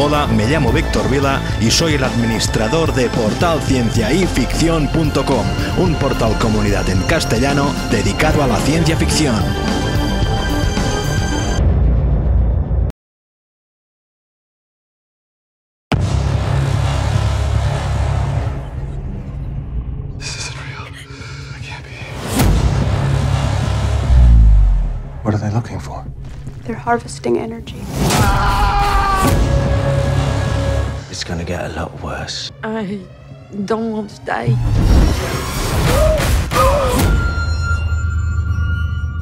Hola, me llamo Víctor Vila y soy el administrador de portalcienciayficción.com, un portal comunidad en castellano dedicado a la ciencia ficción. What are they looking for? They're harvesting energy. It's gonna get a lot worse. I don't want to die.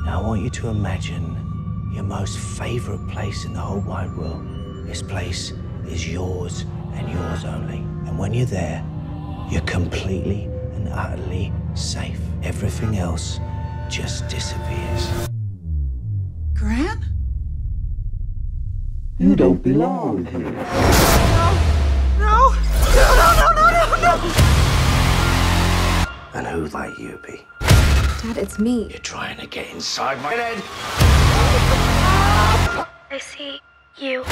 Now, I want you to imagine your most favorite place in the whole wide world. This place is yours and yours only. And when you're there, you're completely and utterly safe. Everything else just disappears. Gran? You don't belong here. And like you be? Dad, it's me. You're trying to get inside my head. I see you.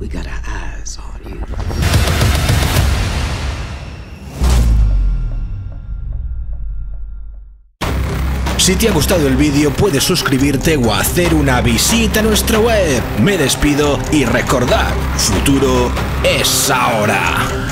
We got our Si te ha gustado el vídeo puedes suscribirte o hacer una visita a nuestra web. Me despido y recordad, futuro es ahora.